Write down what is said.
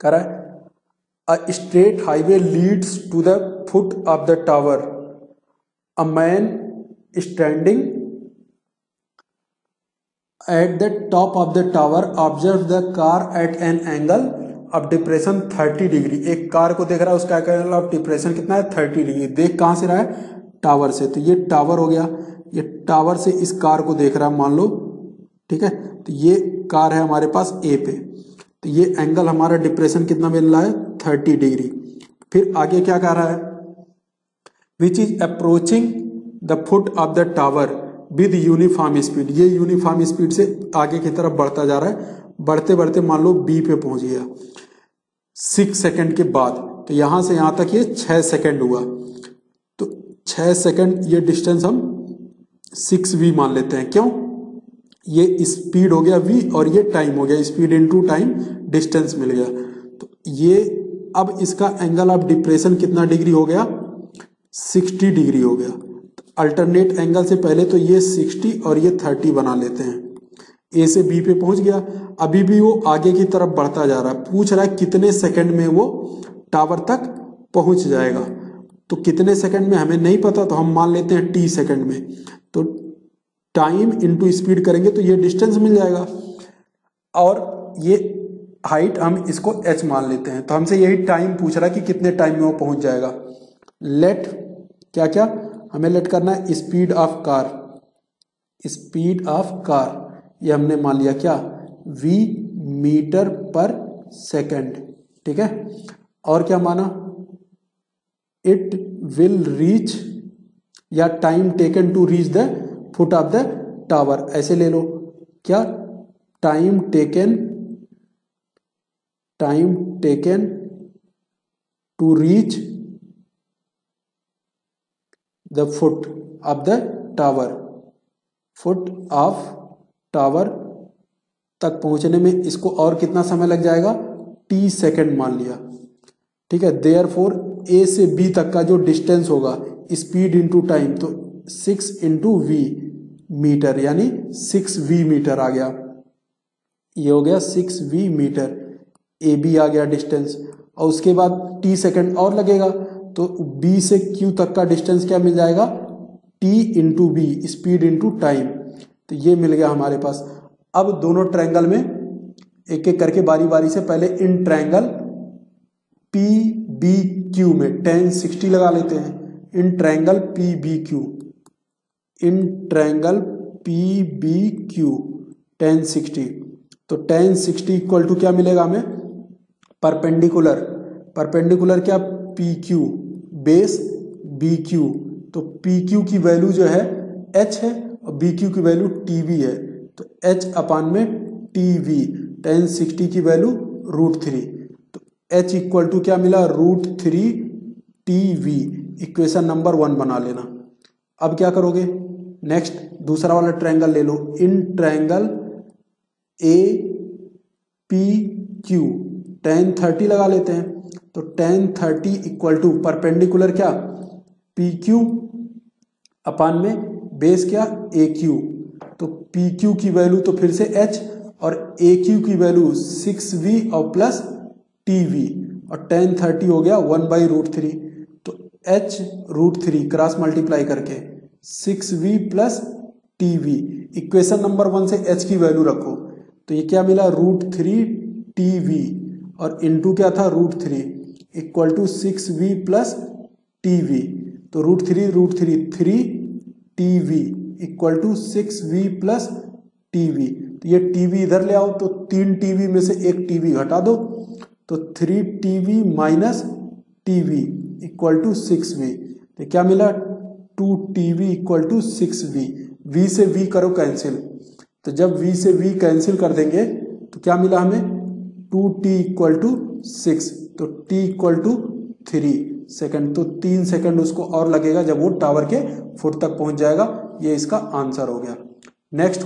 कह रहा है। A straight highway leads to the foot of the tower a man standing at the top of the tower observe the car at an angle of depression 30 degree एक car को देख रहा है, उसका angle of depression कितना है? 30 degree देख कहाँ से रहा है? टावर से। तो ये टावर हो गया। ये टावर से इस कार को देख रहा है, मान लो। ठीक है? तो ये कार है हमारे पास ए पे। तो ये एंगल हमारा डिप्रेशन कितना मिल रहा है? थर्टी डिग्री फिर आगे क्या कह रहा है? Which is approaching the foot of the tower with uniform speed ये यूनिफॉर्म स्पीड से आगे की तरफ़ बढ़ता जा रहा है। बढ़ते बढ़ते मान लो बी पे पहुँच गया। सिक्स सेकेंड के बाद। तो यहाँ से यहाँ तक ये छह सेकेंड हुआ। तो छह सेकेंड ये डिस्टेंस हम सिक्स वी मान लेते हैं। क्यों? ये स्पीड हो गया वी और ये टाइम हो गया स्पीड इनटू टाइम डिस्टेंस मिल गया। तो ये अब इसका एंगल ऑफ़ डिप्रेशन कितना डिग्री हो गया? 60 डिग्री हो गया। तो अल्टरनेट एंगल से पहले तो ये 60 और ये 30 बना लेते हैं। ए से बी पे पहुँच गया। अभी भी वो आगे की तरफ़ बढ़ता जा रहा है। पूछ रहा है कितने सेकंड में वो टावर तक पहुँच जाएगा। तो कितने सेकंड में हमें नहीं पता तो हम मान लेते हैं टी सेकंड में। तो टाइम इंटू स्पीड करेंगे तो ये डिस्टेंस मिल जाएगा। और ये हाइट हम इसको एच मान लेते हैं। तो हमसे यही टाइम पूछ रहा है कि कितने टाइम में वो पहुँच जाएगा। लेट क्या क्या? हमें लेट करना है speed of car speed of car ये हमने मान लिया क्या? वी मीटर पर सेकंड ठीक है? और क्या माना? इट विल रीच या time taken to reach the foot of the tower ऐसे ले लो। क्या? Time taken time taken to reach the foot of the tower foot of tower तक पहुँचने में इसको और कितना समय लग जाएगा? टी सेकेंड मान लिया। ठीक है? देयर फोर ए से बी तक का जो डिस्टेंस होगा स्पीड इंटू टाइम तो सिक्स इंटू वी मीटर, यानी सिक्स वी मीटर आ गया। ये हो गया six V metre. A B आ गया डिस्टेंस। और उसके बाद टी सेकेंड और लगेगा तो बी से क्यू तक का डिस्टेंस क्या मिल जाएगा? T into B, speed into time. तो ये मिल गया हमारे पास। अब दोनों ट्रायंगल में एक एक करके बारी बारी से पहले in triangle P B Q में टेन सिक्सटी लगा लेते हैं। In triangle P B Q in triangle P B Q tan sixty तो टेन सिक्सटी इक्वल टू क्या मिलेगा हमें? परपेंडिकुलर परपेंडिकुलर क्या? P Q base B Q तो पी क्यू की वैल्यू जो है एच है और बी क्यू की वैल्यू टी वी है. तो एच अपान में टी वी टेन सिक्सटी की वैल्यू रूट थ्री तो एच इक्वल टू क्या मिला? Root three T V equation number one बना लेना. अब क्या करोगे? नेक्स्ट दूसरा वाला ट्रायंगल ले लो. इन triangle A P Q tan thirty लगा लेते हैं. तो tan thirty equal to perpendicular क्या? पी क्यू अपान में बेस क्या? ए क्यू तो पी क्यू की वैल्यू तो फिर से एच और ए क्यू की वैल्यू सिक्स वी और प्लस टी वी और टेन थर्टी हो गया one by root three H root three cross multiply करके six V plus T V equation number one से एच की वैल्यू रखो। तो ये क्या मिला? रूट थ्री टी वी और इंटू क्या था? Root three equal to six V plus T V तो root three root three three T V equal to six V plus T V तो ये टी वी इधर ले आओ तो तीन टी वी में से एक टी वी घटा दो। तो three T V minus T V equal to six V. तो क्या मिला? Two T V equal to six V. V से वी करो कैंसिल। तो जब वी से वी कैंसिल कर देंगे तो क्या मिला हमें? Two T equal to six. तो T equal to three second. तो तीन सेकेंड उसको और लगेगा जब वो टावर के फुट तक पहुँच जाएगा। ये इसका आंसर हो गया। नेक्स्ट